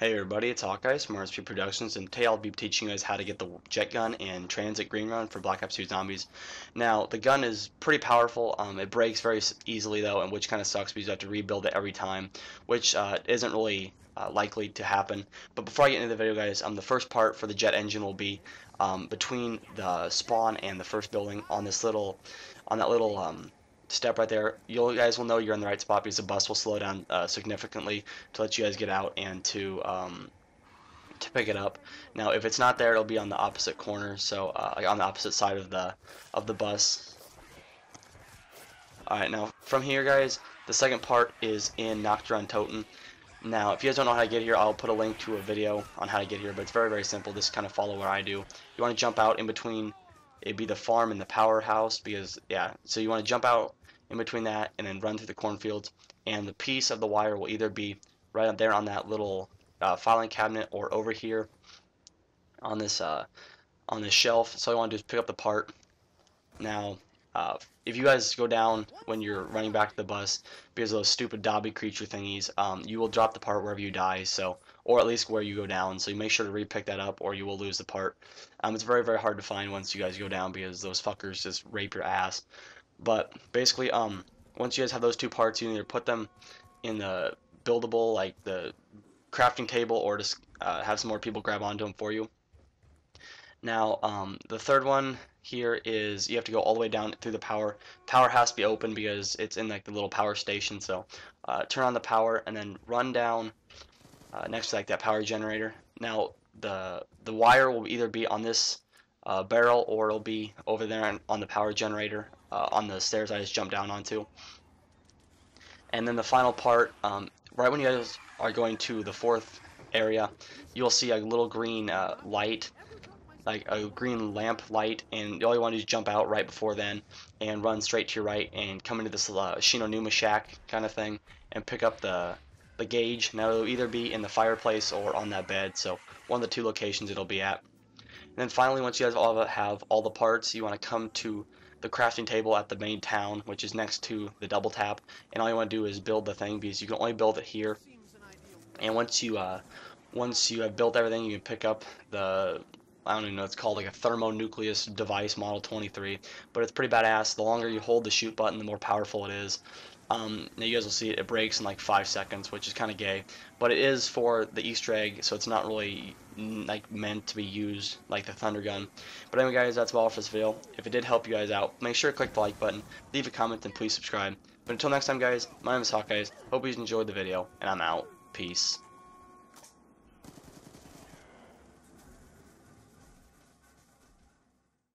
Hey everybody, it's Hawkeye from RSP Productions, and today I'll be teaching you guys how to get the jet gun and TranZit Green Run for Black Ops 2 Zombies. Now, the gun is pretty powerful. Um, it breaks very easily though, and which kind of sucks because you have to rebuild it every time, which uh, isn't really uh, likely to happen. But before I get into the video, guys, um, the first part for the jet engine will be um, between the spawn and the first building on this little, on that little um, step right there, you guys will know you're in the right spot because the bus will slow down uh, significantly to let you guys get out and to um, to pick it up. Now, if it's not there, it'll be on the opposite corner, so uh, on the opposite side of the of the bus. All right, now from here, guys, the second part is in Nocturne Toten. Now, if you guys don't know how to get here, I'll put a link to a video on how to get here, but it's very, very simple. Just kind of follow what I do. You want to jump out in between, it'd be the farm and the powerhouse, because, yeah, so you want to jump out in between that and then run through the cornfields. And the piece of the wire will either be right up there on that little uh, filing cabinet or over here on this uh, on this shelf. So all I want to do is pick up the part. Now uh, if you guys go down when you're running back to the bus because of those stupid Dobby creature thingies um, you will drop the part wherever you die so or at least where you go down. So you make sure to re-pick that up or you will lose the part. Um, it's very very hard to find once you guys go down because those fuckers just rape your ass but basically, um, once you guys have those two parts, you either put them in the buildable, like the crafting table, or just uh, have some more people grab onto them for you. Now, um, the third one here is you have to go all the way down through the power. Power has to be open because it's in like the little power station. So uh, turn on the power and then run down uh, next to like that power generator. Now the the wire will either be on this uh, barrel or it'll be over there on the power generator uh, on the stairs I just jumped down onto. And then the final part, um, right when you guys are going to the fourth area, you'll see a little green uh, light, like a green lamp light, and all you want to do is jump out right before then and run straight to your right and come into this uh, Shi No Numa shack kind of thing and pick up the the gauge. Now it'll either be in the fireplace or on that bed, so one of the two locations it'll be at. And then finally, once you guys all have all the parts, you want to come to the crafting table at the main town, which is next to the double tap. And all you want to do is build the thing because you can only build it here. And once you uh, once you have built everything, you can pick up the I don't even know it's called like a thermonucleus device model 23 but it's pretty badass the longer you hold the shoot button the more powerful it is um, now you guys will see it, it breaks in like five seconds which is kind of gay but it is for the easter egg so it's not really like meant to be used like the thunder gun. But anyway guys that's all for this video. If it did help you guys out make sure to click the like button leave a comment and please subscribe. But until next time guys my name is Hawkeyes hope you enjoyed the video and I'm out. Peace